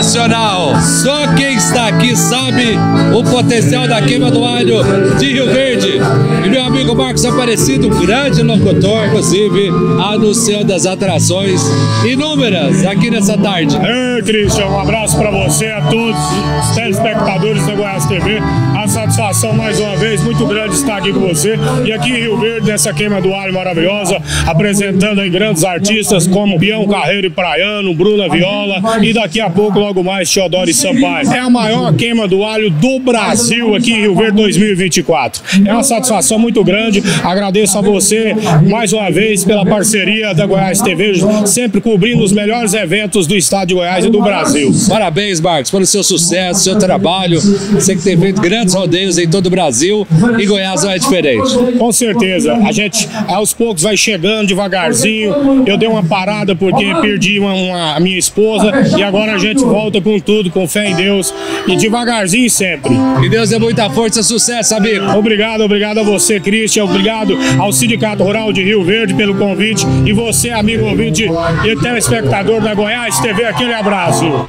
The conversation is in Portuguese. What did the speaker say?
Sensacional! Só quem está aqui sabe o potencial da queima do alho de Rio Verde. E meu amigo Marcos Aparecido, grande locutor, inclusive, anunciando as atrações inúmeras aqui nessa tarde. Ei, Cristian, um abraço para você, a todos os telespectadores da Goiás TV. A satisfação mais uma vez muito grande estar aqui com você. E aqui em Rio Verde, nessa queima do alho maravilhosa, apresentando aí grandes artistas como Bião Carreiro e Praiano, Bruna Viola e daqui a pouco, logo mais, Teodoro e Sampaio. É a maior queima do alho do Brasil aqui em Rio Verde 2024. É uma satisfação muito grande. Agradeço a você mais uma vez pela parceria da Goiás TV, sempre cobrindo os melhores eventos do estado de Goiás e do Brasil. Parabéns, Marcos, pelo seu sucesso, seu trabalho. Você que tem feito grandes rodeios em todo o Brasil e Goiás não é diferente. Com certeza. A gente aos poucos vai chegando devagarzinho. Eu dei uma parada porque perdi uma, uma- a minha esposa e agora a gente volta com tudo, com fé em Deus e devagarzinho sempre. Que Deus dê muita força e sucesso, amigo. Obrigado, obrigado a você, Christian. Obrigado ao Sindicato Rural de Rio Verde pelo convite. E você, amigo ouvinte e telespectador da Goiás TV, aquele abraço.